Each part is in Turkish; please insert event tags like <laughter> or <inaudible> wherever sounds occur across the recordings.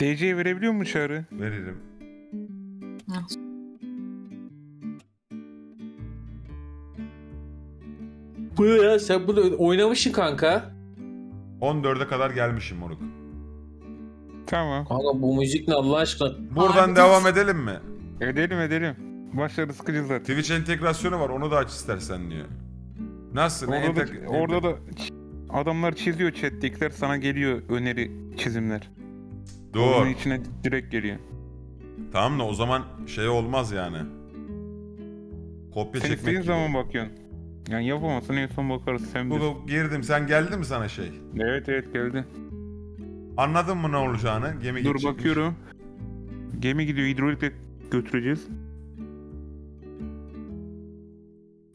DC'ye verebiliyor musun çağrı? Veririm. Bu ne ya sen bunu oynamışsın kanka. 14'e kadar gelmişim moruk. Tamam. Kanka bu müzik ne Allah aşkına? Buradan Abi, devam edelim mi? Edelim edelim. Başları sıkıcı zaten. Twitch entegrasyonu var onu da aç istersen diyor. Nasıl? Ne Orada da, entek- orada da adamlar çiziyor chat'tekiler sana geliyor öneri çizimler. Onun Doğru. içine direkt geliyor. Tamam da o zaman şey olmaz yani. Kopya Sen çekmek gibi. zaman bakıyorsun. Yani yapamazsan en son bakarız sen bilirsin. Bu girdim sen geldi mi sana şey? Evet evet geldi. Anladın mı ne olacağını? Gemi Dur gidecekmiş. bakıyorum. Gemi gidiyor hidrolikle götüreceğiz.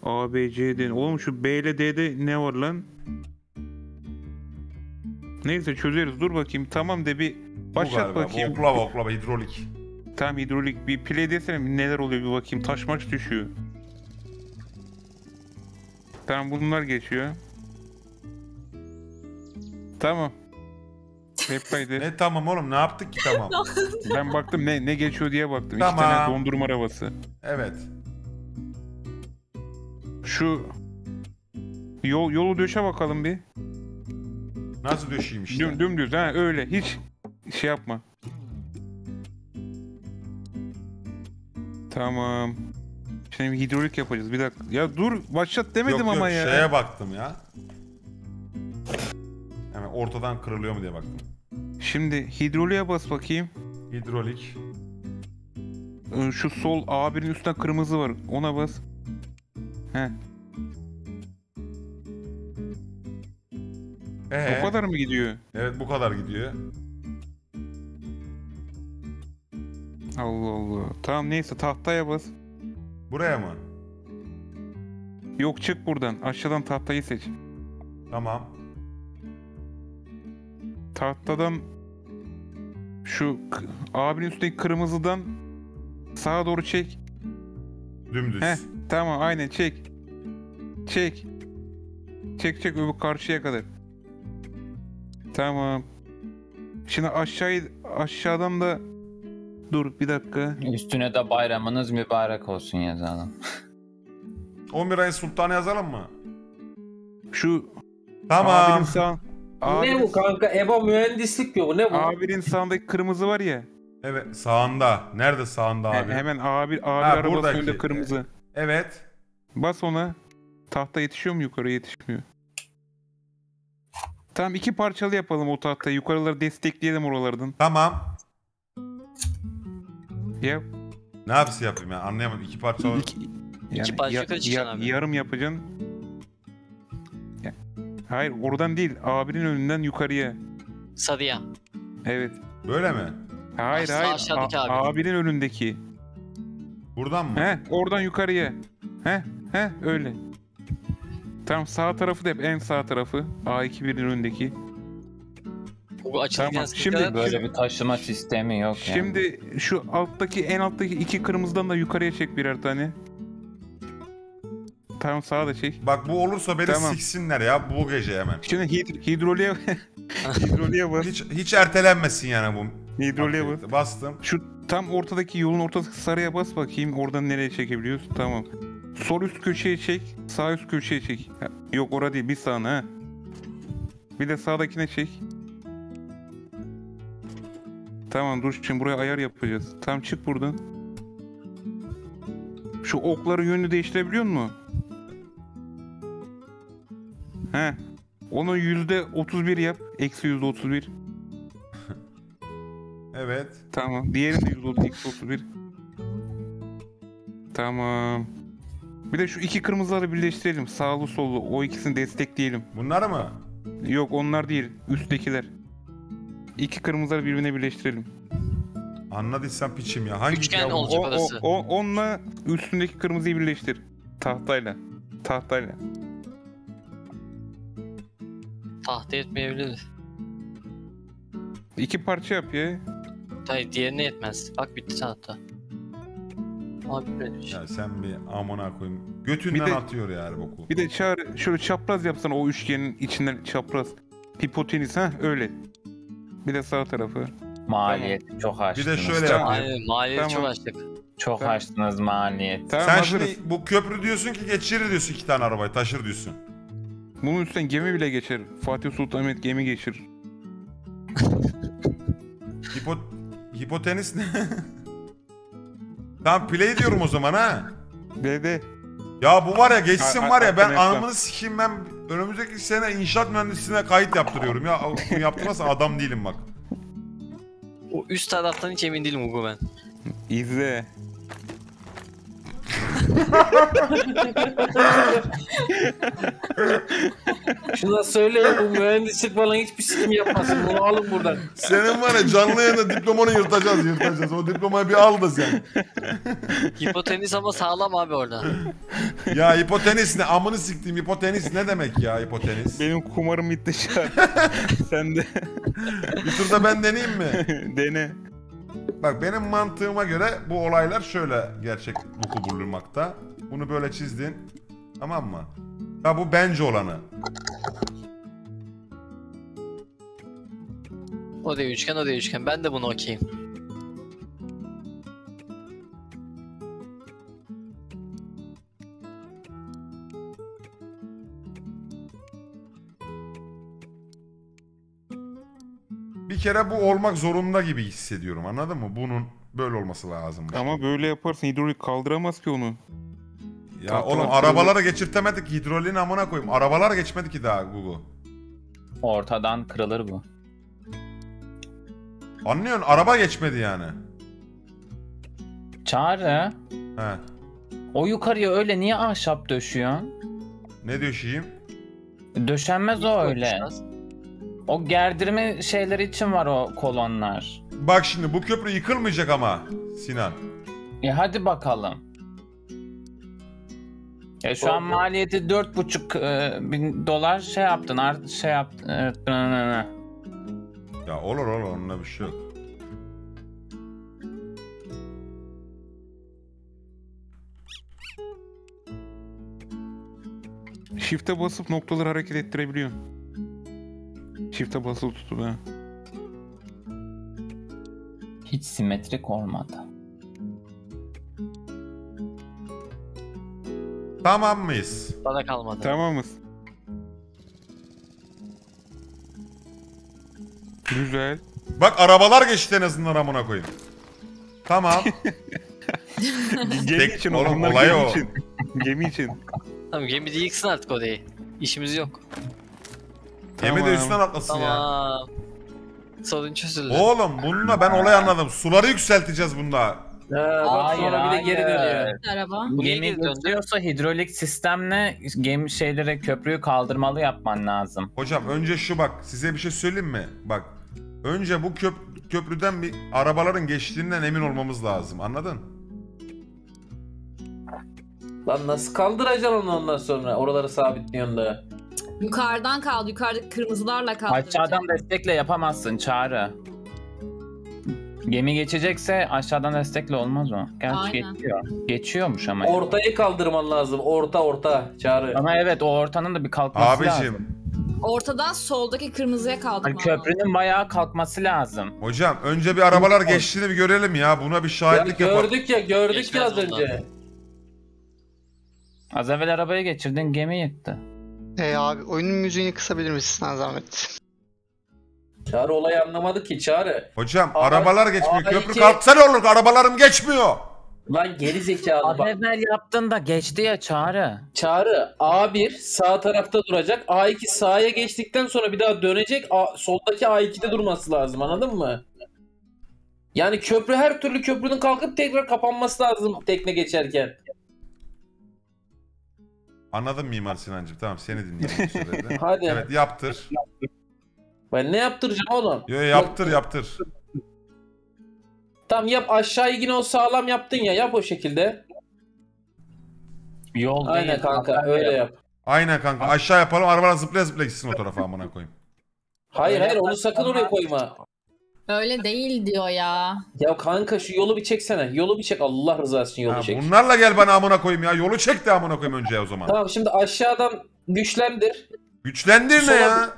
A, B, C, D. Oğlum şu B ile D'de ne var lan? Neyse çözeriz. Dur bakayım. Tamam de bir başlat bakayım. Oklava oklava hidrolik. Tamam hidrolik bir play desene neler oluyor bir bakayım. Taş maç düşüyor. Tamam bunlar geçiyor. Tamam. Ne tamam oğlum ne yaptık ki tamam. <laughs> Ben baktım ne ne geçiyor diye baktım. Tamam. İki tane dondurma arabası. evet. Şu yol yolu döşe bakalım bir. Nasıl döşeyim işte. Düm, dümdüz ha öyle hiç şey yapma. Tamam. Şimdi hidrolik yapacağız bir dakika. Ya dur başlat demedim yok, ama yok, ya. şeye baktım ya. Hemen ortadan kırılıyor mu diye baktım. Şimdi hidroliğe bas bakayım. Hidrolik. Ee, Şu sol A1'in üstünde kırmızı var. Ona bas. He. Ee, O kadar mı gidiyor? Evet bu kadar gidiyor. Allah Allah. Tamam neyse tahtaya bas. Buraya mı? Yok çık buradan. Aşağıdan tahtayı seç. Tamam. Tahtadan şu k- abinin üstteki kırmızıdan sağa doğru çek. Dümdüz. Heh. Tamam aynen çek. Çek. Çek çek öbür karşıya kadar. Tamam. Şimdi aşağıyı aşağıdan da dur bir dakika. Üstüne de bayramınız mübarek olsun yazalım. 11 ayın sultanı yazalım mı? Şu Tamam. abinin sağ Ne abinin, bu kanka? EBA mühendislik bu ne bu? abinin sağındaki kırmızı var ya. Evet sağında. Nerede sağında he- abi? hemen abi abi Ha, önünde kırmızı. Evet. Bas ona. Tahta yetişiyor mu yukarı yetişmiyor. Tamam iki parçalı yapalım o tahtayı. Yukarıları destekleyelim oralardan. Tamam. Yap. Ne yapısı yapayım ya anlayamadım. İki parça var. İki, yani parça ya- yukarı çıkacaksın ya- abi. Yarım yapacaksın. Ya- Hayır oradan değil. Abinin önünden yukarıya. Sadıya. Evet. Böyle mi? Hayır Sağ hayır. aşağıdaki abi. abinin önündeki. Buradan mı? He oradan yukarıya. He he öyle. Tamam sağ tarafı da yap. En sağ tarafı. A21'in önündeki. Bu Tamam, şimdi- Böyle bir taşıma sistemi yok yani. Şimdi şu alttaki en alttaki iki kırmızıdan da yukarıya çek birer tane. Tamam sağa da çek. Bak bu olursa beni Tamam. siksinler ya bu gece hemen. Şimdi hid hidroliğe <laughs> hidroliğe bas. Hiç hiç ertelenmesin yani bu. Hidroliğe bas. Bastım. Şu tam ortadaki yolun ortası sarıya bas bakayım. Oradan nereye çekebiliyoruz? Tamam. Sol üst köşeye çek. Sağ üst köşeye çek. Ha, Yok orada değil. Bir sağına. Bir de sağdakine çek. Tamam dur şimdi buraya ayar yapacağız. Tamam çık buradan. Şu okları yönünü değiştirebiliyor musun? He. Onu yüzde 31 yap. Eksi yüzde 31. <laughs> Evet. Tamam. Diğeri de 130 eksi 31. Tamam. Bir de şu iki kırmızıları birleştirelim. Sağlı sollu. O ikisini destekleyelim. Bunlar mı? Yok onlar değil. Üsttekiler. İki kırmızıları birbirine birleştirelim. Anladıysam piçim ya. Hangi Üçgen ya Olacak o, orası. O, o, onunla üstündeki kırmızıyı birleştir. Tahtayla. Tahtayla. Tahta etmeyebilir. İki parça yap ya. Hayır diğerine yetmez. Bak bitti tahta. Abi bitmemiş. Ya sen bir amına koyayım. Götünden Bir de- atıyor yani boku. Bir de çağır şöyle çapraz yapsana o üçgenin içinden çapraz. Hipotenüs ha öyle. Bir de sağ tarafı. Maliyeti çok Bir aştınız. de şöyle Tamam. yapayım. Aynen maliyet Tamam. çok açtık. Çok Tamam. aştınız maliyeti. Tamam Sen hazırız. şimdi bu köprü diyorsun ki geçirir diyorsun iki tane arabayı taşır diyorsun. Bunun üstten gemi bile geçer. Fatih Sultan Mehmet gemi geçirir. Hipo... Hipotenis ne? <laughs> tamam play diyorum o zaman ha. Dede. Ya bu var ya geçsin var ya ben anımını sikeyim ben önümüzdeki sene inşaat mühendisliğine kayıt yaptırıyorum ya. Bunu yaptırmazsa adam değilim bak. O üst taraftan hiç emin değilim Hugo ben. İzle. Şuna söyle bu mühendislik falan hiçbir sikim yapmasın. Bunu alın buradan. Senin var ya canlı yayında diplomanı yırtacağız yırtacağız. O diplomayı bir al da sen. Hipotenis ama sağlam abi orada. Ya hipotenis ne? Amını siktiğim hipotenis ne demek ya hipotenis? Benim kumarım bitti şu an. <laughs> Sen de Bir turda ben deneyeyim mi? dene. Bak benim mantığıma göre bu olaylar şöyle gerçek vuku bulunmakta. Bunu böyle çizdin. Tamam mı? Ya bu bence olanı. O da üçgen o da üçgen. Ben de bunu okeyim. Kere bu olmak zorunda gibi hissediyorum anladın mı? Bunun böyle olması lazım. Ama böyle yaparsın hidrolik kaldıramaz ki onu. Ya Tahtalar oğlum arabalara geçirtemedik hidroliğini amına koyayım. Arabalar geçmedi ki daha Google. Ortadan kırılır bu. Anlıyorsun araba geçmedi yani. Çağrı. He. O yukarıya öyle niye ahşap döşüyorsun? Ne döşeyim? Döşenmez o öyle. Konuşacağız. O gerdirme şeyleri için var o kolonlar. Bak şimdi bu köprü yıkılmayacak ama Sinan. E hadi bakalım. Ya şu an maliyeti 4,5 e, bin dolar şey yaptın art şey yaptın. Evet, nı, nı, nı. Ya olur olur onunla bir şey yok. Shift'e basıp noktaları hareket ettirebiliyorsun. Shift'e basılı tutup ha. Hiç simetrik olmadı. Tamam mıyız? Bana kalmadı. Tamamız. Güzel. Bak arabalar geçti en azından amına koyayım. Tamam. <laughs> Gemi Tek- için oğlum, olay gemi o. için. Gemi için. Tamam gemi de yıksın artık orayı. İşimiz yok. Gemi de Tamam. üstten atlasın ya. Tamam. Sorun çözüldü. Oğlum bununla ben olay anladım. Suları yükselteceğiz bunda. Ha, bak sonra bir de geri dönüyor. Araba. Bu Gemi geçiyorsa hidrolik sistemle gemi şeylere köprüyü kaldırmalı yapman lazım. Hocam önce şu bak size bir şey söyleyeyim mi? Bak önce bu köp- köprüden bir arabaların geçtiğinden emin olmamız lazım. Anladın? Lan nasıl kaldıracaksın onu ondan sonra? Oraları sabitliyorsun da. Yukarıdan kaldı. Yukarıdaki kırmızılarla kaldı. Aşağıdan destekle yapamazsın Çağrı. Gemi geçecekse aşağıdan destekle olmaz o. Gerçi Aynen. geçiyor. Geçiyormuş ama. Ortayı kaldırman lazım. Orta orta. Çağrı. Ama evet o ortanın da bir kalkması lazım. Abicim Ortadan soldaki kırmızıya kaldı. Hani köprünün bayağı kalkması lazım. hocam önce bir arabalar geçtiğini bir görelim ya. Buna bir Ya şahitlik yapalım. gördük ya gördük Geçmez ya az önce. Az evvel arabayı geçirdin gemi yıktı. Hey abi oyunun müziğini kısabilir misin sana zahmet? Çağrı olayı anlamadı ki Çağrı. Hocam Aa, arabalar geçmiyor. aa, Köprü iki- kalksa ne olur? Arabalarım geçmiyor. Lan geri zekalı bak. evvel yaptın da geçti ya Çağrı. Çağrı A1 sağ tarafta duracak. A2 sağa geçtikten sonra bir daha dönecek. A, soldaki A2'de durması lazım anladın mı? Yani köprü her türlü köprünün kalkıp tekrar kapanması lazım tekne geçerken. Anladım Mimar Sinancığım. Tamam seni dinliyorum bu. <laughs> Hadi. Evet yaptır. Ben ne yaptıracağım oğlum? Yo yaptır yaptır. Tam yap aşağıyı yine o sağlam yaptın ya yap o şekilde. Yol Aynen değil. kanka hatta öyle yap. Aynen kanka aşağı yapalım arabalar zıplaya zıplaya gitsin o tarafa amına koyayım. Hayır hayır onu sakın oraya koyma. Öyle değil diyor ya. Ya kanka şu yolu bir çeksene. Yolu bir çek Allah rızası için yolu Ha, çek. bunlarla gel bana amına koyayım ya. Yolu çek de amına koyayım önce o zaman. Tamam şimdi aşağıdan güçlendir. Güçlendir ne Sola- ya?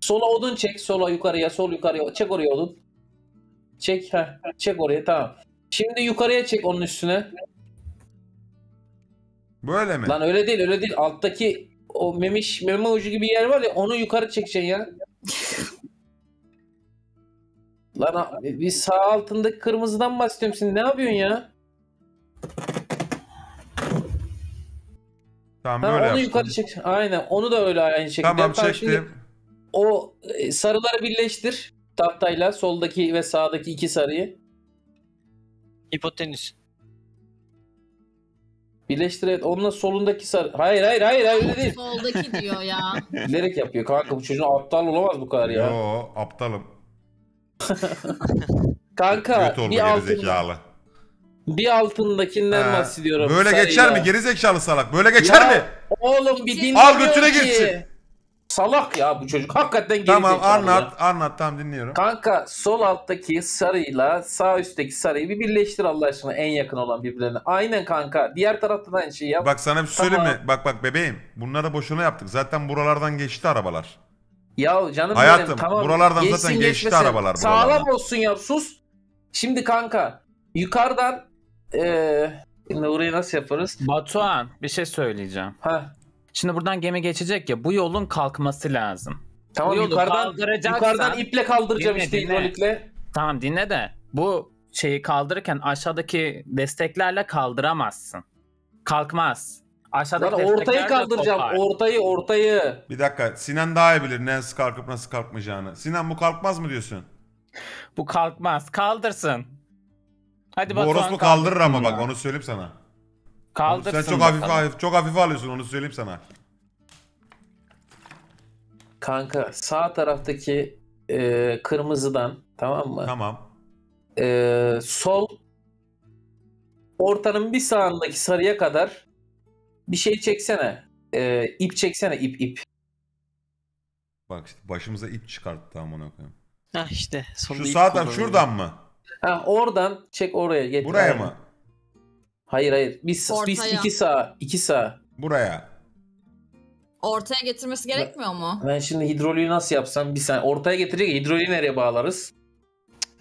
Sola odun çek. Sola yukarıya sol yukarıya. Çek oraya odun. Çek ha. Çek oraya tamam. Şimdi yukarıya çek onun üstüne. Böyle mi? Lan öyle değil öyle değil. Alttaki o memiş meme ucu gibi yer var ya onu yukarı çekeceksin ya. <laughs> Lan bir sağ altındaki kırmızıdan bahsediyorum. Sen ne yapıyorsun ya? Tamam böyle onu yaptım. yukarı çek. Aynen. Onu da öyle aynı şekilde. Tamam Tamam, şimdi çektim. O e, sarıları birleştir. Tahtayla soldaki ve sağdaki iki sarıyı. Hipotenüs. Birleştir evet. Onunla solundaki sarı. Hayır hayır hayır hayır öyle değil. Soldaki diyor ya. Bilerek yapıyor. Kanka bu çocuğun aptal olamaz bu kadar ya. Yo aptalım. <laughs> Kanka Kötü oldu bir, geri altın, zekalı. bir altındakinden He, bahsediyorum. Böyle sarıyla. geçer mi? Geri zekalı salak. Böyle geçer Ya, mi? Oğlum bir dinle. Al götüne gitsin. Salak ya bu çocuk. Hakikaten geri Tamam zekalı ya. anlat. Anlat tamam dinliyorum. Kanka sol alttaki sarıyla sağ üstteki sarıyı bir birleştir Allah aşkına en yakın olan birbirlerine. Aynen kanka. Diğer tarafta da aynı şeyi yap. Bak sana bir şey söyleyeyim Tamam. mi? Bak bak bebeğim. Bunları boşuna yaptık. Zaten buralardan geçti arabalar. Ya canım Hayatım, benim tamam. buralardan Geçsin, zaten geçti geçmesin. arabalar Sağlam buralardan. olsun ya sus. Şimdi kanka yukarıdan eee şimdi orayı nasıl yaparız? Batuhan bir şey söyleyeceğim. Ha Şimdi buradan gemi geçecek ya bu yolun kalkması lazım. tamam Bu yolu yukarıdan yukarıdan iple kaldıracağım Dinle, işte hidrolikle. Tamam dinle de bu şeyi kaldırırken aşağıdaki desteklerle kaldıramazsın. Kalkmaz. Aşağıdaki Lan ortayı kaldıracağım. Ortayı ortayı. Bir dakika. Sinan daha iyi bilir nasıl kalkıp nasıl kalkmayacağını. Sinan bu kalkmaz mı diyorsun? Bu kalkmaz. Kaldırsın. Hadi Bu Batuhan orospu kaldırır ama bak onu söyleyeyim sana. Kaldırsın Sen çok hafif, hafif çok hafif alıyorsun onu söyleyeyim sana. Kanka sağ taraftaki eee, kırmızıdan tamam mı? Tamam. Eee, sol ortanın bir sağındaki sarıya kadar bir şey çeksene. Eee ip çeksene ip ip. Bak işte başımıza ip çıkarttı amına koyayım. Ha işte. Şu sonunda ilk sağ taraf kullanılıyor. şuradan mı? Ha oradan çek oraya getir. Buraya mı? Hayır hayır. Biz biz Ortaya. iki sağ, iki sağ. Buraya. Ortaya getirmesi gerekmiyor mu? Ben şimdi hidroliği nasıl yapsam bir saniye. Ortaya getirecek hidroliği nereye bağlarız?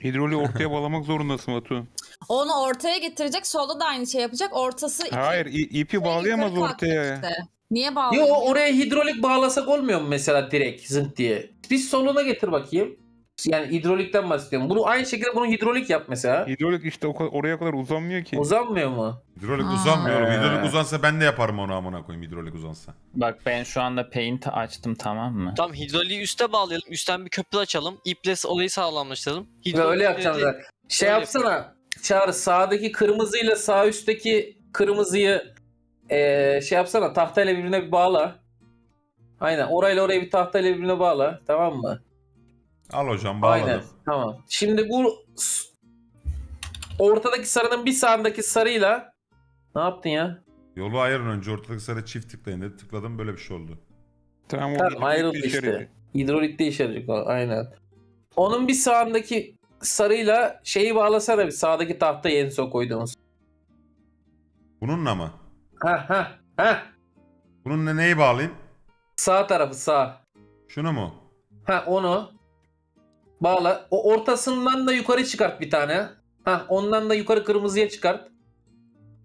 Hidroliği ortaya bağlamak zorundasın Batu. Onu ortaya getirecek. Solda da aynı şey yapacak. Ortası iki. Hayır ipi bağlayamaz ortaya. işte. Niye Yo bağlamıyor? oraya hidrolik bağlasak olmuyor mu mesela direkt zınt diye? Biz soluna getir bakayım. Yani hidrolikten bahsediyorum. Bunu aynı şekilde bunu hidrolik yap mesela. Hidrolik işte o kadar, oraya kadar uzanmıyor ki. Uzanmıyor mu? Hidrolik Aa. uzanmıyor. Ee. Hidrolik uzansa ben de yaparım onu amına koyayım hidrolik uzansa. Bak ben şu anda paint açtım tamam mı? Tamam hidroliği üste bağlayalım. Üstten bir köprü açalım. İple olayı sağlamlaştıralım. Hidrolik öyle yapacağım de- zaten. Şey öyle yapsana. Çağrı sağdaki kırmızıyla sağ üstteki kırmızıyı eee, şey yapsana tahtayla birbirine bir bağla. Aynen orayla orayı bir tahtayla birbirine bağla. Tamam mı? Al hocam bağladım. Aynen. Tamam. Şimdi bu ortadaki sarının bir sağındaki sarıyla ne yaptın ya? Yolu ayırın önce ortadaki sarı çift tıklayın dedi. Tıkladım böyle bir şey oldu. Tamam Tamam hidrolik ayrıldı işte. Hidrolikte işe yarayacak. Aynen. Onun bir sağındaki sarıyla şeyi bağlasana bir sağdaki tahtayı en son koyduğumuz. Bununla mı? Ha ha ha. Bununla neyi bağlayayım? Sağ tarafı sağ. Şunu mu? Ha onu bağla. O ortasından da yukarı çıkart bir tane. Ha ondan da yukarı kırmızıya çıkart.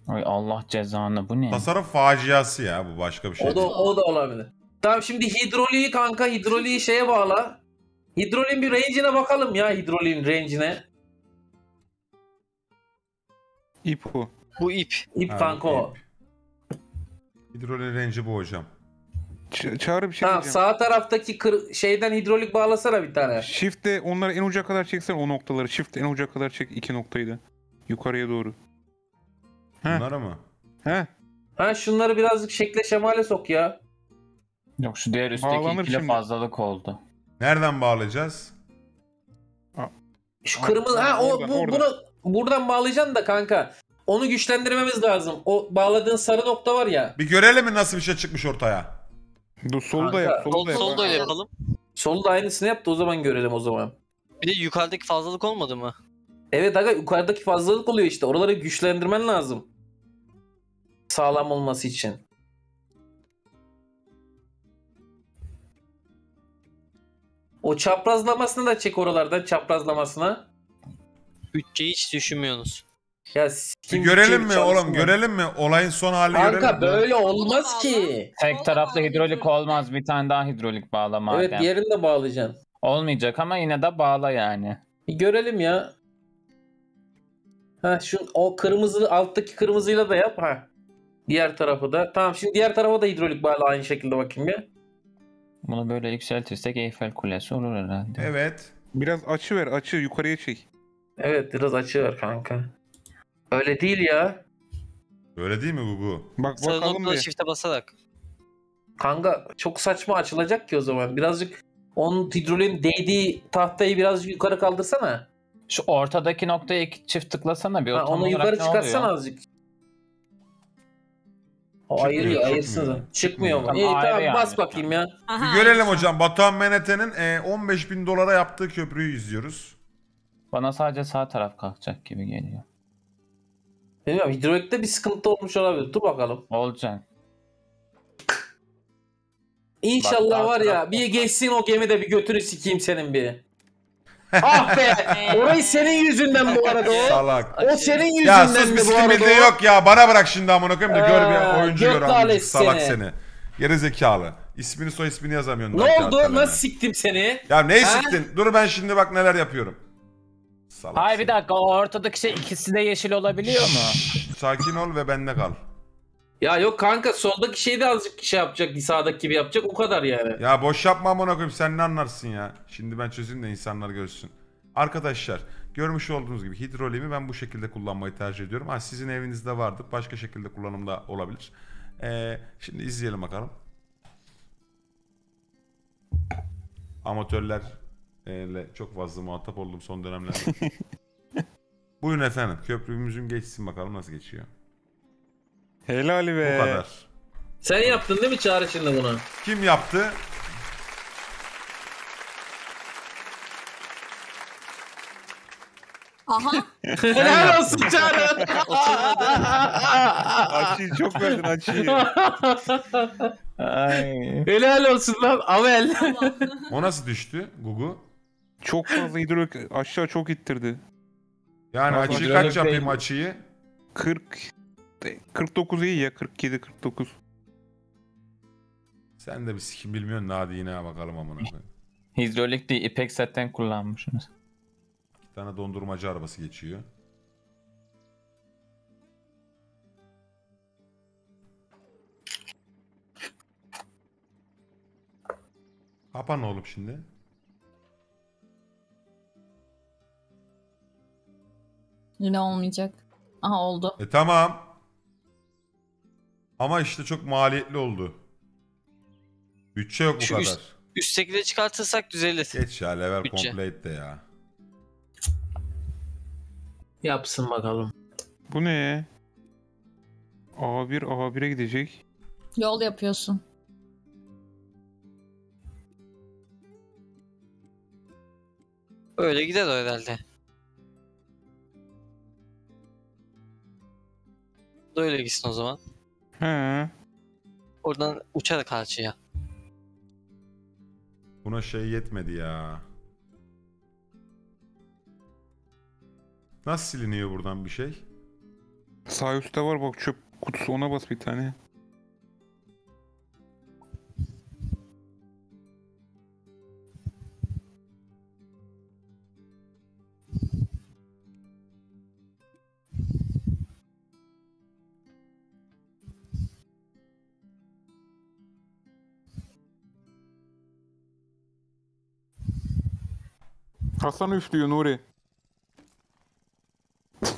Ay Allah cezanı bu ne? Tasarruf faciası ya bu başka bir şey. O da değil. o da olabilir. Tamam şimdi hidroliği kanka hidroliği şeye bağla. Hidroliğin bir range'ine bakalım ya hidroliğin range'ine. İp o. Bu ip. İp Ha, kanka o. ip. Hidrolin range'i bu hocam. Ç- çağrı bir şey Tamam diyeceğim. sağ taraftaki kır- şeyden hidrolik bağlasana bir tane. Shift'te onları en uca kadar çeksen o noktaları. Shift en uca kadar çek iki noktayı da. Yukarıya doğru. Heh. Bunları mı? He? Ha şunları birazcık şekle şemale sok ya. Yok şu diğer üstteki Bağlanır ikili şimdi. fazlalık oldu. Nereden bağlayacağız? Şu kırmızı ha, o oradan, bu, oradan. bunu buradan bağlayacaksın da kanka. Onu güçlendirmemiz lazım. O bağladığın sarı nokta var ya. Bir görelim mi nasıl bir şey çıkmış ortaya? Dur solda Kanka, yap. Sol, Solda yap. solda öyle yapalım. Solda aynısını yaptı o zaman görelim o zaman. Bir de yukarıdaki fazlalık olmadı mı? Evet aga yukarıdaki fazlalık oluyor işte. Oraları güçlendirmen lazım. Sağlam olması için. O çaprazlamasını da çek oralardan çaprazlamasına. Bütçeyi hiç düşünmüyorsunuz. Ya sikim görelim mi oğlum görelim mi? Olayın son halini Kanka görelim mi? böyle olmaz ki. Tek taraflı hidrolik olmaz. Bir tane daha hidrolik bağla madem. Evet diğerini de bağlayacaksın. Olmayacak ama yine de bağla yani. Bir görelim ya. Ha şu o kırmızı alttaki kırmızıyla da yap ha. Diğer tarafı da. Tamam şimdi diğer tarafa da hidrolik bağla aynı şekilde bakayım ya. Bunu böyle yükseltirsek Eyfel Kulesi olur herhalde. Evet. Biraz açı ver açı yukarıya çek. Evet biraz açı ver kanka. Öyle değil ya. Öyle değil mi Gugu? Bak Sarı bakalım bir. çifte basarak. Kanka çok saçma açılacak ki o zaman. Birazcık onun hidroliğin değdiği tahtayı birazcık yukarı kaldırsana. Şu ortadaki noktaya iki çift tıklasana bir. Ha, onu yukarı oluyor? azıcık. O Çıkmıyor, ayırıyor, ayırsın çıkmıyor. mu? İyi Ayrı tamam yani. bas bakayım ya. Aha, Bir görelim hocam. Batuhan Menete'nin e, 15 bin dolara yaptığı köprüyü izliyoruz. Bana sadece sağ taraf kalkacak gibi geliyor. Bilmiyorum hidrolikte bir sıkıntı olmuş olabilir. Dur bakalım. Olacak. İnşallah Bak, var ya bir geçsin o gemide bir götünü sikeyim senin bir. Ah be! <laughs> Orayı senin yüzünden bu arada o. Salak. O senin Ya yüzünden sus bir bu arada o. yok ya. Bana bırak şimdi amına koyayım da gör bir oyuncu gör amına salak seni. Geri zekalı. İsmini soy ismini yazamıyorsun. Ne oldu? kağıtlarına. Nasıl siktim seni? Ya neyi Ha? siktin? Dur ben şimdi bak neler yapıyorum. Salak Hayır seni. bir dakika o ortadaki şey ikisi de yeşil olabiliyor mu? Sakin ol ve bende kal. Ya yok kanka soldaki şey de azıcık şey yapacak sağdaki gibi yapacak o kadar yani. Ya boş yapma amına koyayım sen ne anlarsın ya. Şimdi ben çözeyim de insanlar görsün. Arkadaşlar görmüş olduğunuz gibi hidroliğimi ben bu şekilde kullanmayı tercih ediyorum. Ha sizin evinizde vardır. Başka şekilde kullanımda olabilir. Ee, şimdi izleyelim bakalım. Amatörlerle çok fazla muhatap oldum son dönemlerde. <laughs> Buyurun efendim. Köprümüzün geçsin bakalım nasıl geçiyor. Helal Bu be. kadar. Sen yaptın değil mi Çağrı şimdi bunu? Kim yaptı? Aha. Helal olsun Çağrı. <laughs> Açıyı çok verdin açıyı. Ay. Helal olsun lan Avel. O nasıl düştü Gugu? çok fazla hidrolik aşağı çok ittirdi. Yani açıyı kaç yapayım açıyı? 40 49 iyi ya 47 49. Sen de bir sikim bilmiyorsun hadi yine bakalım amına koyayım. <laughs> Hidrolik değil ipek zaten kullanmışsınız. Bir tane dondurmacı arabası geçiyor. Kapan oğlum şimdi. Yine olmayacak. Aha oldu. E tamam. Ama işte çok maliyetli oldu. Bütçe yok bu Şu kadar. üst- Üsttekileri çıkartırsak düzelir. Geç ya level Bütçe. complete de ya. Yapsın bakalım. Bu ne? A1 A1'e gidecek. Yol yapıyorsun. Öyle gider o herhalde. Öyle gitsin o zaman. He. Oradan uçarak karşıya. Buna şey yetmedi ya. Nasıl siliniyor buradan bir şey? Sağ üstte var bak çöp kutusu ona bas bir tane. Hasan üflüyor Nuri. <laughs>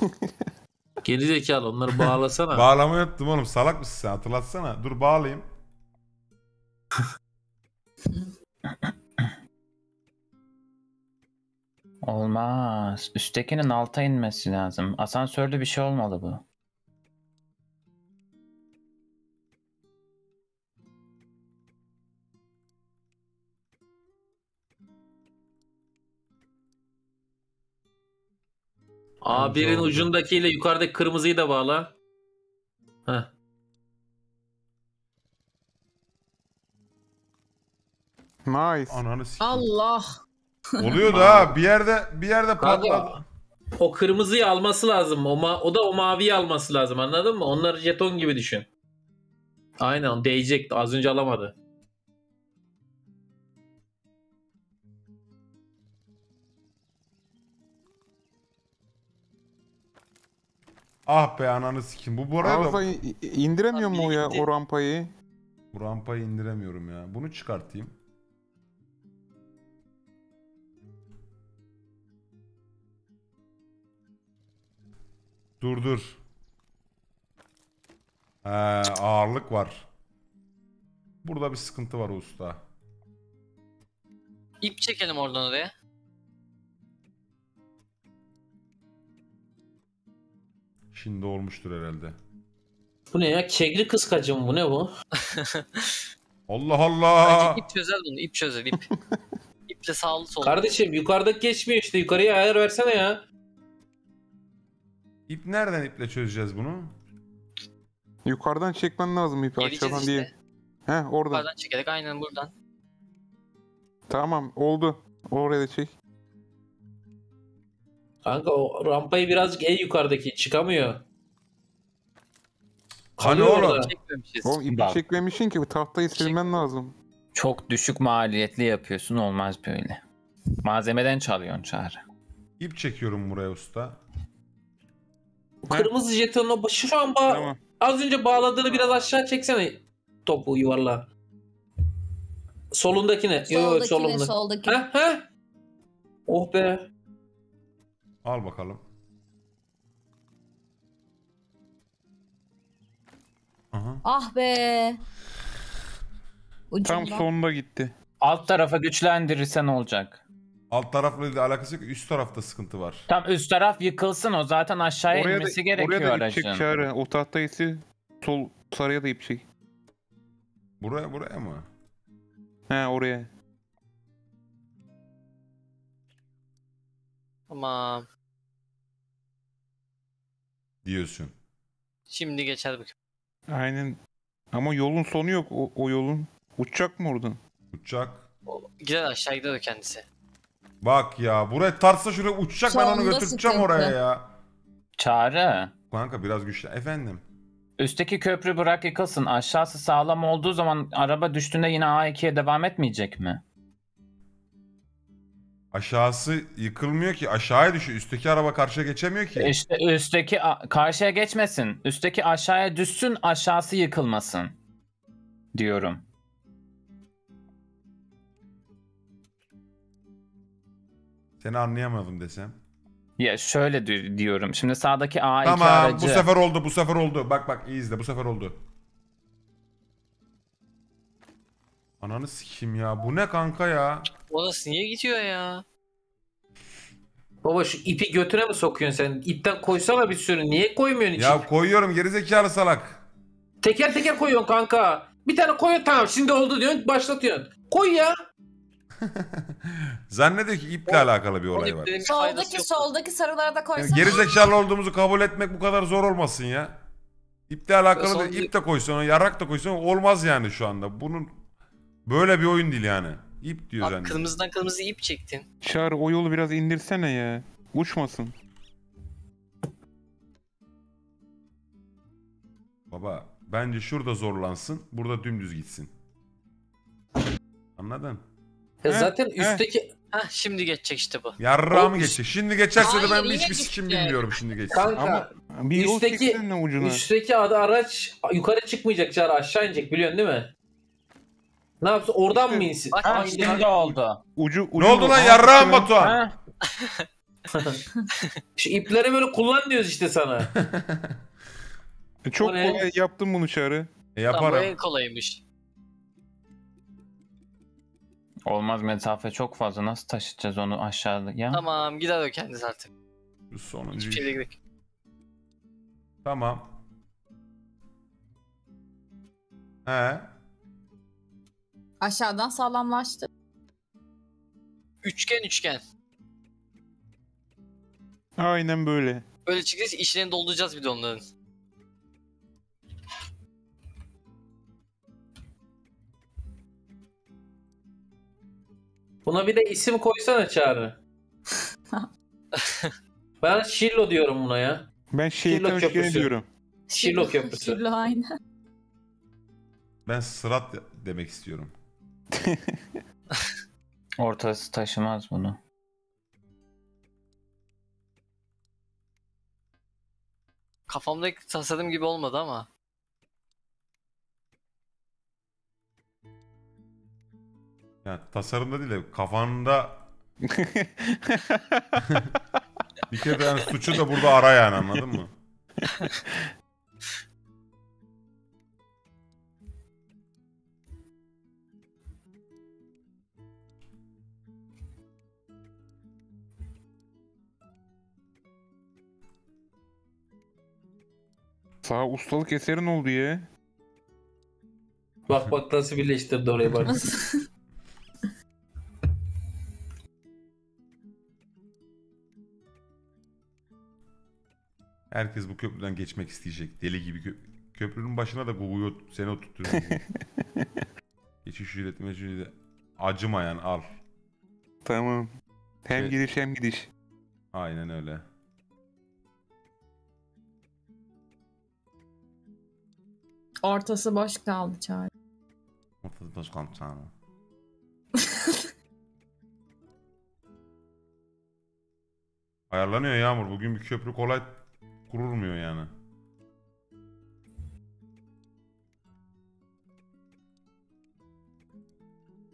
Geri zekalı onları bağlasana. Bağlamayı unuttum oğlum salak mısın sen hatırlatsana. Dur bağlayayım. Olmaz. Üsttekinin alta inmesi lazım. Asansörde bir şey olmalı bu. A1'in ucundakiyle yukarıdaki kırmızıyı da bağla. Heh. Nice. Ananı sikeyim. Allah. Oluyor da ha bir yerde bir yerde Kanka patladı. O kırmızıyı alması lazım. O, ma- o da o maviyi alması lazım anladın mı? Onları jeton gibi düşün. Aynen değecekti. Az önce alamadı. Ah be ananı sikim. Bu bu arada i- indiremiyor mu o ya o rampayı? bu rampayı indiremiyorum ya. Bunu çıkartayım. Dur dur. He, ağırlık var. Burada bir sıkıntı var usta. İp çekelim oradan oraya. Şimdi olmuştur herhalde. Bu ne ya? Kegri kıskacı mı bu? Ne bu? <laughs> Allah Allah. Bence ip çözer bunu. ip çözer ip. <laughs> İple sağlı sollu. Kardeşim yukarıdaki geçmiyor işte. Yukarıya ayar versene ya. İp nereden iple çözeceğiz bunu? Yukarıdan çekmen lazım ipi Geleceğiz aşağıdan işte. değil. He oradan. Yukarıdan çekerek aynen buradan. Tamam oldu. Oraya da çek. Kanka o rampayı birazcık en yukarıdaki çıkamıyor. Hani Kalıyor oğlum? orada. Çekmemişiz. Oğlum ipi Bak. çekmemişsin ki bu tahtayı silmen lazım. Çok düşük maliyetli yapıyorsun olmaz böyle. Malzemeden çalıyorsun Çağrı. İp çekiyorum buraya usta. Kırmızı jetonun o şu an ba- Tamam. az önce bağladığını biraz aşağı çeksene topu yuvarla. Solundakine. Yo, yo, Soldaki solunda. Ha ha. Oh be. Al bakalım. Aha. Ah be. Tam Ucundan. sonunda gitti. Alt tarafa güçlendirirsen olacak. Alt tarafla da alakası yok. Üst tarafta sıkıntı var. Tam üst taraf yıkılsın o zaten aşağıya Oraya da, inmesi gerekiyor oraya da ip çek aracın. çağrı. O tahtayı sil. Sol sarıya da ip çek. Buraya buraya mı? He oraya. Tamam. Diyorsun. Şimdi geçer bu. Aynen. Ama yolun sonu yok o, o yolun. Uçacak mı oradan? Uçacak. Gider aşağı gider o kendisi. Bak ya buraya tartsa şuraya uçacak ben onu götüreceğim sıkıntı. oraya ya. Çağrı. Kanka biraz güçlü. Efendim. Üstteki köprü bırak yıkılsın. Aşağısı sağlam olduğu zaman araba düştüğünde yine A2'ye devam etmeyecek mi? Aşağısı yıkılmıyor ki. Aşağıya düşüyor. Üstteki araba karşıya geçemiyor ki. İşte üstteki karşıya geçmesin. Üstteki aşağıya düşsün, aşağısı yıkılmasın. Diyorum. Seni anlayamadım desem. Ya şöyle di- diyorum. Şimdi sağdaki A2 Tamam aracı. bu sefer oldu bu sefer oldu. Bak bak iyi izle bu sefer oldu. Ananı sikeyim ya. Bu ne kanka ya? Orası niye gidiyor ya? Baba şu ipi götüne mi sokuyorsun sen? İpten koysana bir sürü. Niye koymuyorsun içine? Ya koyuyorum gerizekalı salak. Teker teker koyuyorsun kanka. Bir tane koyuyorsun tamam şimdi oldu diyorsun başlatıyorsun. Koy ya. <laughs> Zannediyor ki iple alakalı bir olay var. Soldaki soldaki sarılara da Yani koysana. gerizekalı olduğumuzu kabul etmek bu kadar zor olmasın ya. İple alakalı Son- değil. İp de koysan, yarak da koysan olmaz yani şu anda. Bunun böyle bir oyun değil yani. İp diyor Bak zannediyor. kırmızıdan kırmızı ip çektin. Çağrı o yolu biraz indirsene ya. Uçmasın. Baba bence şurada zorlansın. Burada dümdüz gitsin. Anladın? Ya He, zaten üstteki Hah şimdi geçecek işte bu. Yarrağı mı Oğlum, geçecek? Şimdi geçerse de ben yine hiçbir sikim bilmiyorum şimdi geçsin. kanka Ama bir yol üstteki çeksene ucuna. üstteki adı araç yukarı çıkmayacak çağrı aşağı inecek biliyorsun değil mi? Ne yapsın oradan mı insin? Ha, Aynen. şimdi oldu. Ucu, Ne oldu lan yarrağım Batuhan? Ha? <laughs> Şu ipleri böyle kullan diyoruz işte sana. Çok O ne? kolay yaptım bunu Çağrı. E, Tamam bu yaparım. en kolayıymış. Olmaz mesafe çok fazla. Nasıl taşıyacağız onu aşağıda? Ya. Tamam gider o kendisi artık. Sonuncu. Hiçbir şeyle gerek. Tamam. He. Aşağıdan sağlamlaştı. Üçgen üçgen. Aynen böyle. Böyle çıkacağız içlerini dolduracağız bir de onların. Buna bir de isim koysana çağrı. <laughs> Ben Şirlo diyorum buna ya. Ben şeytan Köprüsü. üçgeni diyorum. Şirlo Köprüsü. Şirlo aynen. Ben sırat demek istiyorum. <laughs> Ortası taşımaz bunu. Kafamdaki tasarım gibi olmadı ama. Yani tasarımda değil de kafanda <laughs> bir kere yani suçu da burada ara yani anladın mı? <laughs> Sağ ustalık eserin oldu ya. Bak bak nasıl birleştirdi oraya bak. Herkes bu köprüden geçmek isteyecek. Deli gibi kö- köprünün başına da Google'u seni oturtuyor. <laughs> Geçiş ücreti mecburi acımayan al. Tamam. Hem Evet. gidiş hem gidiş. Aynen öyle. Ortası boş kaldı çağrı. Ortada taş kalmış sana. <laughs> Ayarlanıyor Yağmur. Bugün bir köprü kolay kurulmuyor yani.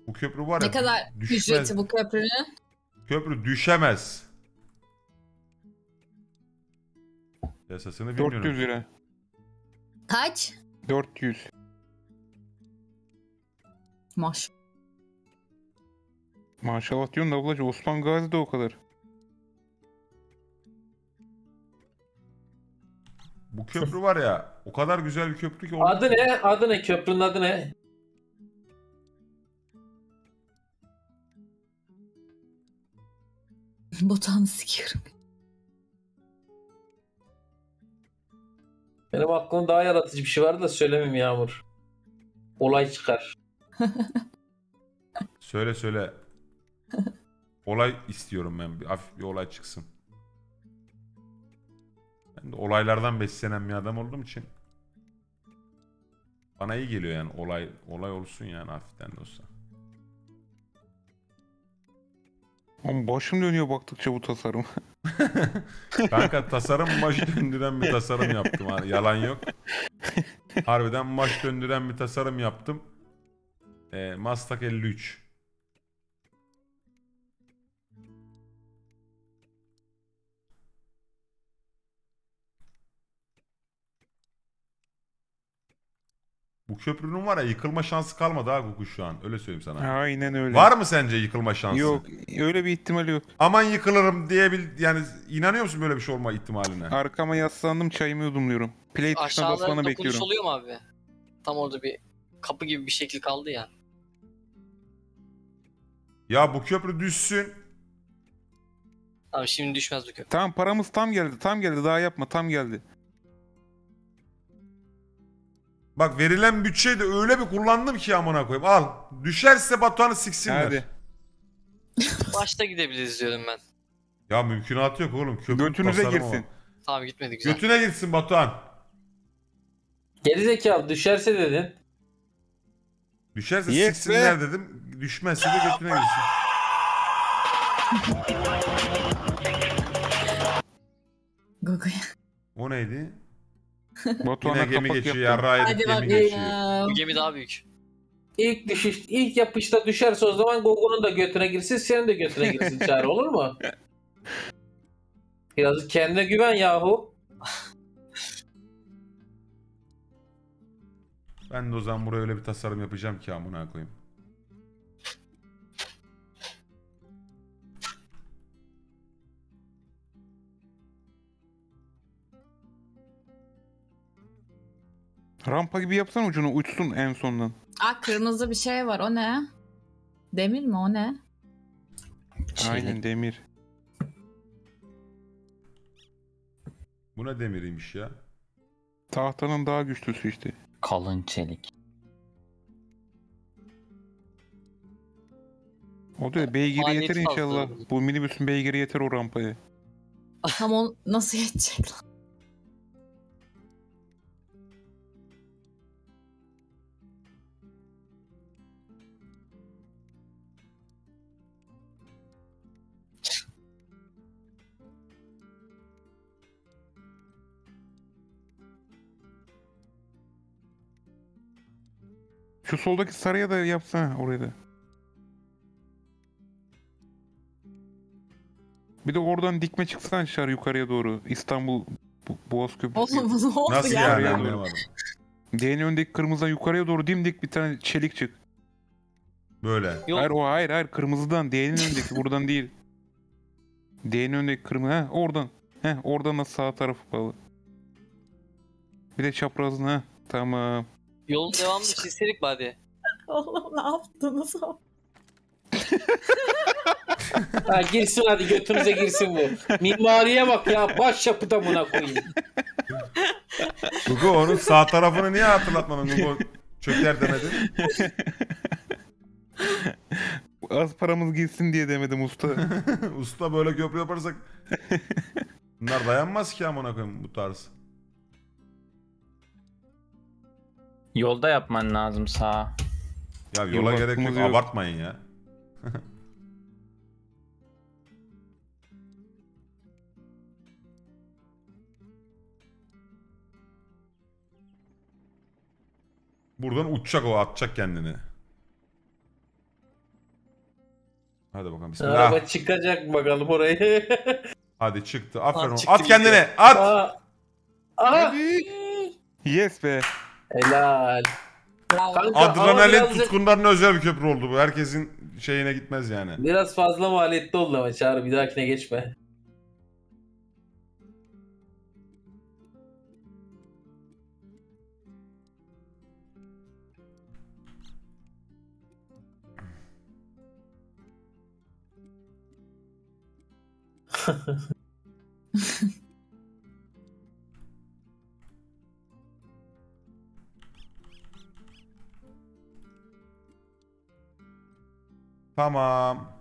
Bu köprü var ya Ne kadar düşmez. ücreti bu köprünün? Köprü düşemez. Yasasını bilmiyorum. 400 lira. Kaç? 400. Maş. Maşallah diyorsun da ablacığım Osman Gazi de o kadar. Bu köprü var ya o kadar güzel bir köprü ki. adı ne? Adı ne? Köprünün adı ne? Botanı sikiyorum. Benim aklımda daha yaratıcı bir şey vardı da söylemeyeyim Yağmur. Olay çıkar. <laughs> Söyle söyle. olay istiyorum ben. Bir, hafif bir olay çıksın. Ben de olaylardan beslenen bir adam olduğum için bana iyi geliyor yani olay olay olsun yani hafiften de olsa. Ama başım dönüyor baktıkça bu tasarım. <laughs> Kanka tasarım maç döndüren bir tasarım yaptım. Hani yalan yok. Harbiden maç döndüren bir tasarım yaptım. Ee, Mastak 53. Bu köprünün var ya yıkılma şansı kalmadı ha Gugu şu an. Öyle söyleyeyim sana. Aynen öyle. Var mı sence yıkılma şansı? Yok öyle bir ihtimal yok. Aman yıkılırım diyebil yani inanıyor musun böyle bir şey olma ihtimaline? Arkama yaslandım çayımı yudumluyorum. Play tuşuna Aşağıda basmanı dokunuş bekliyorum. oluyor mu abi? Tam orada bir kapı gibi bir şekil kaldı ya. Ya bu köprü düşsün. Tamam şimdi düşmez bu köprü. Tamam paramız tam geldi tam geldi daha yapma tam geldi. Bak verilen bütçeyi de öyle bir kullandım ki amına koyayım. Al. Düşerse Batuhan'ı siksinler. Hadi. <laughs> Başta gidebiliriz diyorum ben. Ya mümkünatı yok oğlum. Köprü Götünüze girsin. var. Tamam gitmedi güzel. Götüne gitsin Batuhan. Gerizekalı düşerse dedin. Düşerse Yes be. siksinler dedim. Düşmezse de götüne girsin. Gogo'ya. O neydi? Batuhan'a Yine gemi kapak geçiyor. yaptım. Yarrağı yedik Hadi gemi bakayım. geçiyor. Bu gemi daha büyük. İlk düşüş, ilk yapışta düşerse o zaman Gogo'nun da götüne girsin, senin de götüne girsin <laughs> çağrı olur mu? Biraz kendine güven yahu. Ben de o zaman buraya öyle bir tasarım yapacağım ki amına koyayım. Rampa gibi yapsan ucunu uçsun en sondan. Aa kırmızı bir şey var o ne? Demir mi o ne? Aynen demir. Bu ne demiriymiş ya? Tahtanın daha güçlüsü işte. Kalın çelik. O da beygiri yeter fazla inşallah. olur. Bu minibüsün beygiri yeter o rampaya. Tam o nasıl geçecek lan? Şu soldaki sarıya da yapsana orayı da. Bir de oradan dikme çıksana aşağı yukarıya doğru. İstanbul Bu- Boğaz Köprüsü. Oğlum ne oldu Nasıl ya? yani Oraya anlayamadım. D'nin öndeki kırmızıdan yukarıya doğru dimdik bir tane çelik çık. Böyle. Yok. Hayır o hayır hayır kırmızıdan D'nin öndeki buradan değil. D'nin öndeki kırmızı ha oradan. He oradan da sağ tarafı bağlı. Bir de çaprazın ha. Tamam. Yolun <laughs> devamını çizseydik bari. Oğlum ne yaptınız? Ha girsin hadi götünüze girsin bu. Mimariye bak ya baş yapıt amına koyayım. Gugu onun sağ tarafını niye hatırlatmadın Gugu? Çöker demedin. <laughs> Az paramız gitsin diye demedim usta. <laughs> Usta böyle köprü yaparsak bunlar dayanmaz ki amına koyayım bu tarz. Yolda yapman lazım sağ. Ya yola Yol gerek yok yok. abartmayın ya. <laughs> Buradan uçacak o atacak kendini. Hadi bakalım bismillah. Araba çıkacak bakalım oraya. <laughs> Hadi çıktı. Aferin. Çıktı At kendine. At. Aa. Aha. yes be. Helal. Bravo. Kanka, Adrenalin birazcık- tutkunlarına özel bir köprü oldu bu. Herkesin şeyine gitmez yani. Biraz fazla maliyetli oldu ama Çağrı bir dahakine geçme. <laughs> Tamam.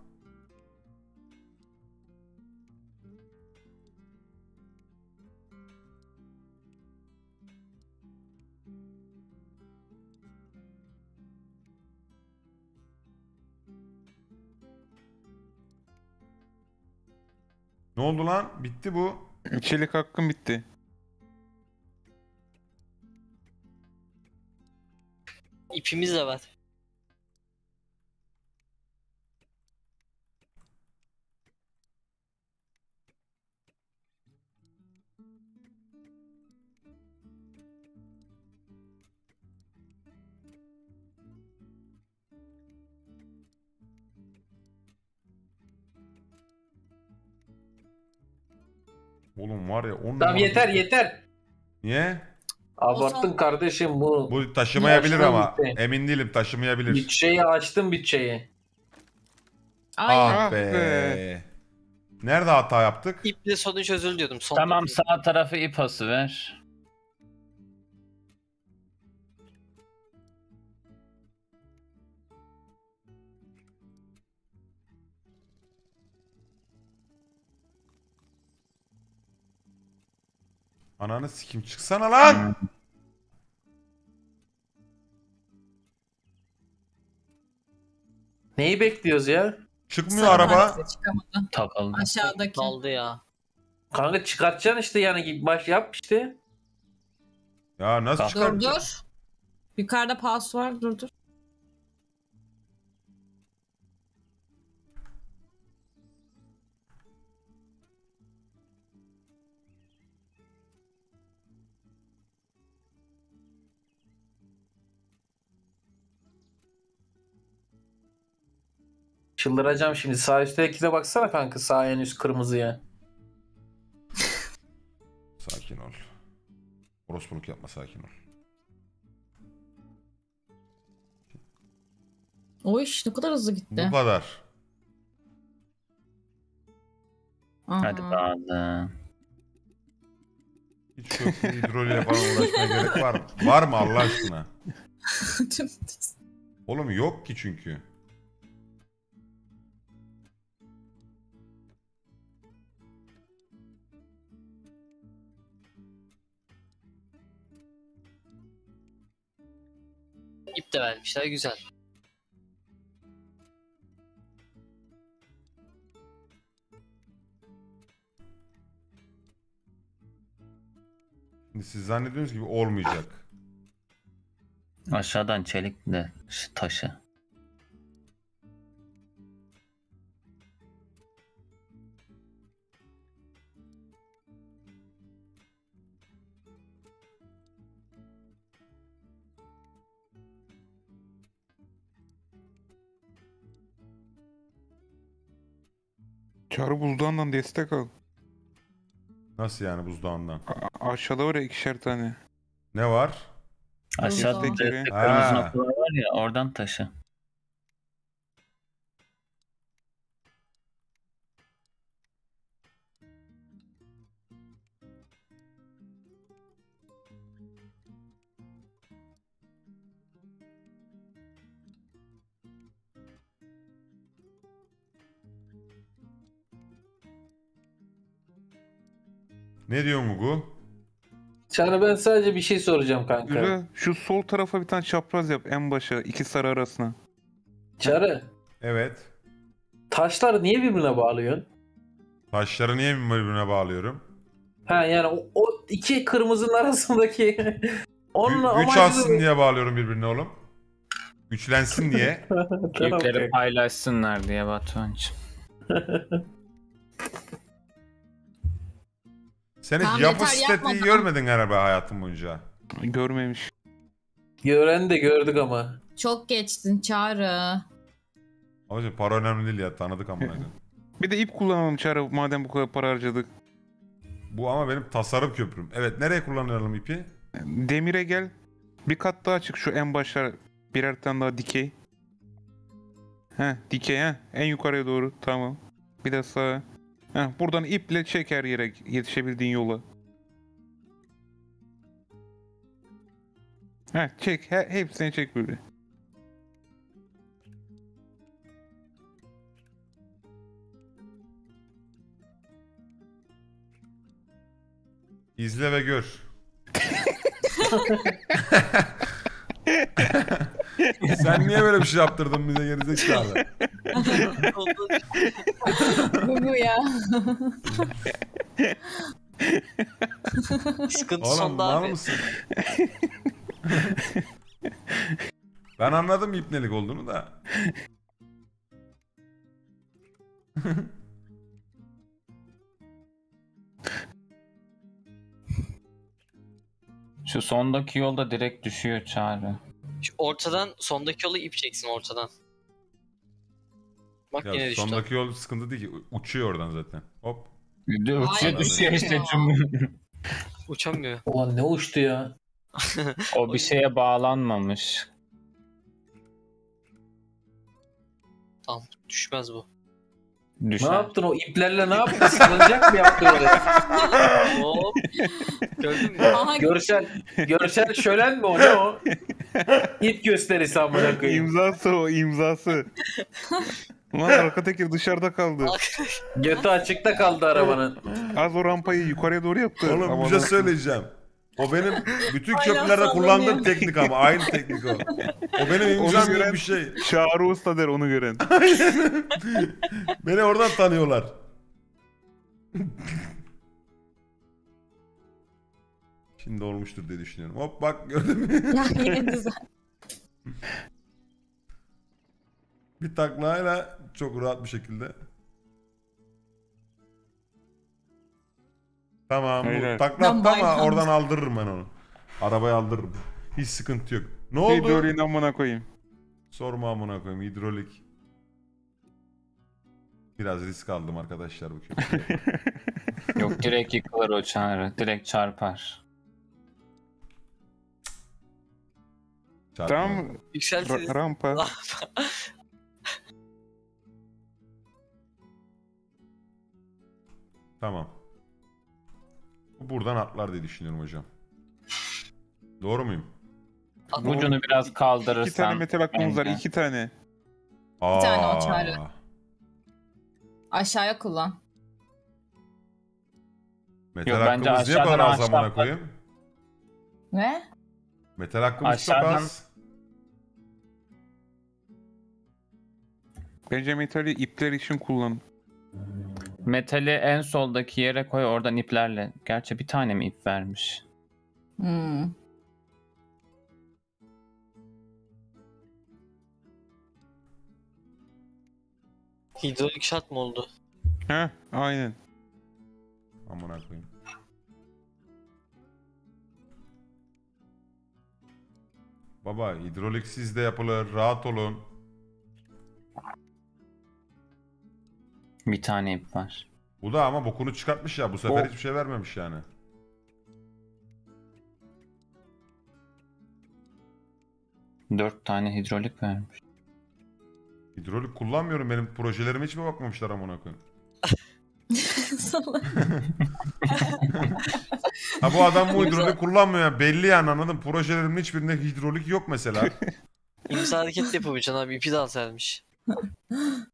Ne oldu lan? Bitti bu. Çelik hakkım bitti. İpimiz de var. Tamam yeter yeter. Niye? Abarttın kardeşim bu. Bu taşımayabilir Yaşlı ama. bitti. Emin değilim taşımayabilir. Bütçeyi açtım bütçeyi. Aynen. Ah Ah be. Nerede hata yaptık? İple sorun çözüldü diyordum. Son Tamam sağ tarafı ip ası ver. Ananı sikim çıksana lan. Neyi bekliyoruz ya? Çıkmıyor Sarı araba. harfle Çıkamadı. Takıldı. Aşağıdaki. Kaldı ya. Kanka çıkartacaksın işte yani baş yap işte. Ya nasıl Dur, Dur çıkar? dur. Yukarıda pas var. Dur dur. Çıldıracağım şimdi. Sağ üsttekine baksana kanka sağ en üst kırmızıya. <laughs> Sakin ol. Orospuluk yapma sakin ol. O iş ne kadar hızlı gitti. Bu kadar. Aha. Hadi bazı. Hiç köprü hidroliğe falan uğraşmaya gerek var mı? Var mı Allah aşkına? <laughs> Oğlum yok ki çünkü. De vermişler güzel. Siz zannediyorsunuz gibi olmayacak. Aşağıdan çelik de taşı. Çağrı buzdağından destek al. Nasıl yani buzdağından? A- aşağıda var ya ikişer tane. Ne var? Aşağıda Destek kırmızı noktalar var ya oradan taşı. Ne diyor Mugu? Çağrı ben sadece bir şey soracağım kanka. Güzel. Şu sol tarafa bir tane çapraz yap en başa. iki sarı arasına. Çağrı Evet. taşları niye birbirine bağlıyorsun? Taşları niye birbirine bağlıyorum? Ha yani o, o iki kırmızının arasındaki <laughs> onun Gü- güç alsın diye bağlıyorum birbirine oğlum. Güçlensin diye. <laughs> Tamam, Yükleri paylaşsınlar diye Batuhan'cığım. <laughs> Sen hiç Tamam, yapı yeter, yapma statiği tamam. görmedin galiba hayatın boyunca. Görmemiş. Gören de gördük ama. Çok geçtin Çağrı. Abicim para önemli değil ya tanıdık amına koyayım. <laughs> Bir de ip kullanalım Çağrı madem bu kadar para harcadık. Bu ama benim tasarım köprüm. Evet nereye kullanalım ipi? Demire gel. Bir kat daha çık şu en başlar. Birer tane daha dikey. Heh dikey ha. En yukarıya doğru. Tamam. Bir de sağa. Heh, buradan iple çek her yere yetişebildiğin yola. Heh çek. He, hepsini çek böyle. İzle ve gör. <laughs> <laughs> Sen niye böyle bir şey yaptırdın bize gerizekalı? Bu bu ya. Sıkıntı Oğlum sonda abi. mısın? ben anladım ipnelik olduğunu da. Şu sondaki yolda direkt düşüyor Çağrı. Şu ortadan sondaki yolu ip çeksin ortadan. Bak yine Ya düştü. sondaki yol sıkıntı değil ki. Uçuyor oradan zaten. Hop. Uçuyor düşüyor işte cümle. Uçamıyor. Ulan ne uçtu ya. <laughs> O bir şeye bağlanmamış. Tamam düşmez bu. Ne Düşer. yaptın o iplerle ne yaptın? Salınacak mı yaptın oraya? <laughs> Hop. Gördün mü? Aha Görsel, görsel şölen mi o ne o? <laughs> İp gösterisi amına koyayım. İmzası o imzası. <laughs> Ulan arka teker dışarıda kaldı. Götü açıkta kaldı arabanın. Az o rampayı yukarıya doğru yaptı. Oğlum bir şey söyleyeceğim. O benim bütün köprülerde kullandığım teknik ama aynı teknik o. O benim imzam gibi gören- bir şey. Çağrı Usta der onu gören. Beni oradan tanıyorlar. Şimdi olmuştur diye düşünüyorum. Hop bak gördün mü? <laughs> ya yine güzel. bir taklayla çok rahat bir şekilde. Tamam Hayır. bu takla attı ama oradan aldırırım ben onu. Arabaya aldırırım. Hiç sıkıntı yok. Ne oldu? Hidroliğin amına koyayım. Sorma amına koyayım hidrolik. Biraz risk aldım arkadaşlar bu köprüde. <laughs> Yok direkt yıkılır o Çağrı. Direkt çarpar. Çarpma. Tamam. Yükseltiniz. ra- rampa. <laughs> Tamam. Bu buradan atlar diye düşünüyorum hocam. Doğru muyum? Ucunu biraz İki kaldırırsan. tane metal hakkımız var. bence. iki tane. Aa. tane o çare. Aşağıya kullan. Metal Yok, bence hakkımız niye aşağıdan amına aşağı- koyayım? Ne? Metal hakkımız Aşağıdan... çok az. Bence metali ipler için kullanın. Metali en soldaki yere koy oradan iplerle. Gerçi bir tane mi ip vermiş? Hmm. Hidrolik şart mı oldu? He, aynen. Aman koyayım. Baba hidroliksiz de yapılır. Rahat olun. Bir tane ip var. Bu da ama bokunu çıkartmış ya. Bu sefer O- hiçbir şey vermemiş yani. Dört tane hidrolik vermiş. Hidrolik kullanmıyorum. Benim projelerime hiç mi bakmamışlar amına koyayım? <laughs> <laughs> Ha bu adam bu hidrolik kullanmıyor ya. Belli yani anladın. Projelerimin hiçbirinde hidrolik yok mesela. İmza hareket yapamayacaksın abi. ipi de alsaymış. <laughs>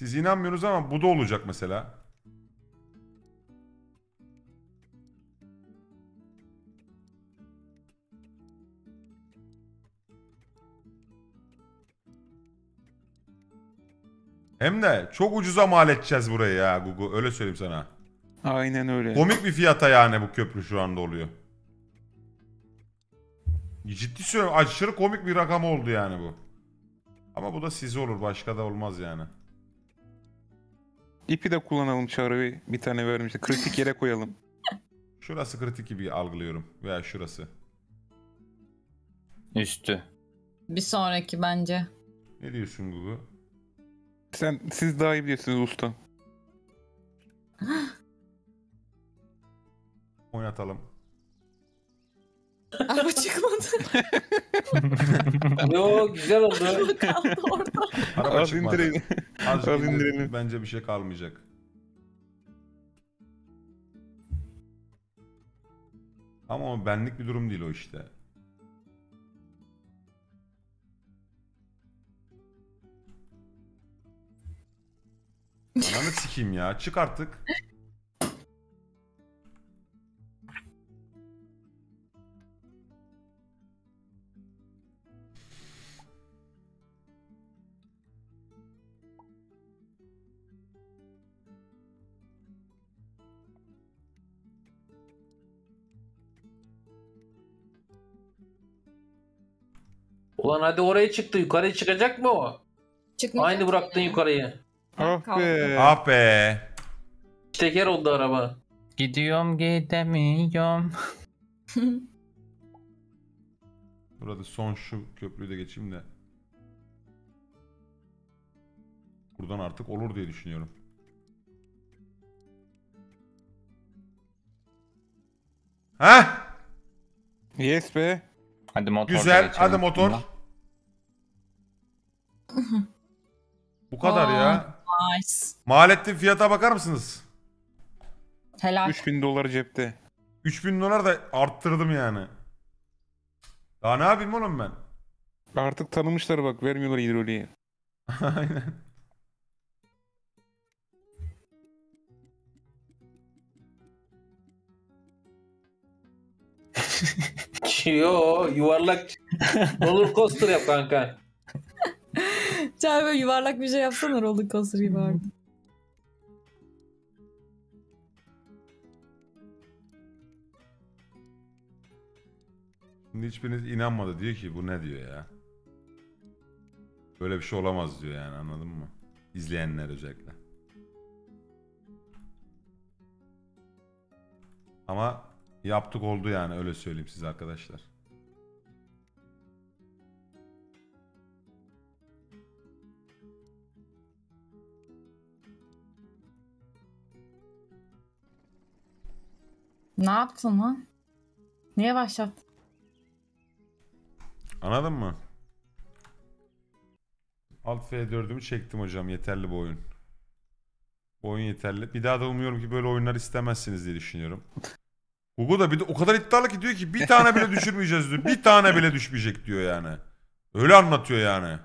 Siz inanmıyorsunuz ama bu da olacak mesela. Hem de çok ucuza mal edeceğiz burayı ya Gugu. Öyle söyleyeyim sana. Aynen öyle. Komik bir fiyata yani bu köprü şu anda oluyor. Ciddi söylüyorum aşırı komik bir rakam oldu yani bu. Ama bu da size olur başka da olmaz yani. İpi de kullanalım Çağrı. Bir tane vermişti. Kritik yere koyalım. <laughs> Şurası kritik gibi algılıyorum veya şurası. Üstü. Bir sonraki bence. Ne diyorsun Gugu? Sen siz daha iyi bilirsiniz usta. Oynatalım. Ama çıkmadı. Yo güzel oldu. <laughs> Kaldı orada. Araba Az çıkmadı. indirelim. Az indir. indirelim. Bence bir şey kalmayacak. Ama o benlik bir durum değil o işte. Ananı sikeyim ya. Çık artık. Ulan hadi oraya çıktı. Yukarıya çıkacak mı o? Çıkmayacak. Aynı bıraktın yukarıyı. Ah be. Ah be. Teker oldu araba. Gidiyorum gidemiyorum. <laughs> Burada son şu köprüyü de geçeyim de. Buradan artık olur diye düşünüyorum. Heh! Yes be. Hadi motor. Güzel. Hadi motor. Bu kadar ya. Nice. Mal ettiğim fiyata bakar mısınız? Helal. 3000 dolar cepte. 3000 dolar da arttırdım yani. Daha ne yapayım oğlum ben? Artık tanımışlar bak vermiyorlar hidroliği. <laughs> Aynen. <laughs> Yo yuvarlak roller coaster yap kanka. Çağrı böyle yuvarlak bir şey yapsana roller coaster gibi orada. Şimdi hiçbiriniz inanmadı diyor ki bu ne diyor ya. Böyle bir şey olamaz diyor yani anladın mı? İzleyenler özellikle. Ama yaptık oldu yani öyle söyleyeyim size arkadaşlar. Ne yaptın lan? Niye başlattın? Anladın mı? Alt F4'ümü çektim hocam yeterli bu oyun. Bu oyun yeterli. Bir daha da umuyorum ki böyle oyunlar istemezsiniz diye düşünüyorum. Google da bir de o kadar iddialı ki diyor ki bir tane bile düşürmeyeceğiz diyor. Bir tane bile düşmeyecek diyor yani. Öyle anlatıyor yani.